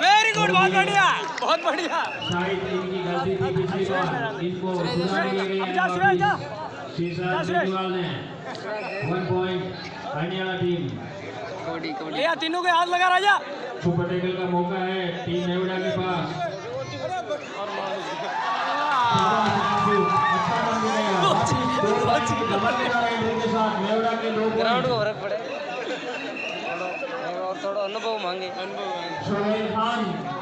Very good बहुत बढ़िया बहुत बढ़िया। शायद इनकी गलती थी पिछली बार इनको सुधार लिए गए जा सुरेश, जा। शीर्षा जा ने वन पॉइंट हरियाणा टीम या तीनों के हाथ लगा राजा। सुपर का मौका है। टीम नेवड़ा के ग्राउंड को फ़र्क पड़े और थोड़ा अनुभव मांगे सोहेल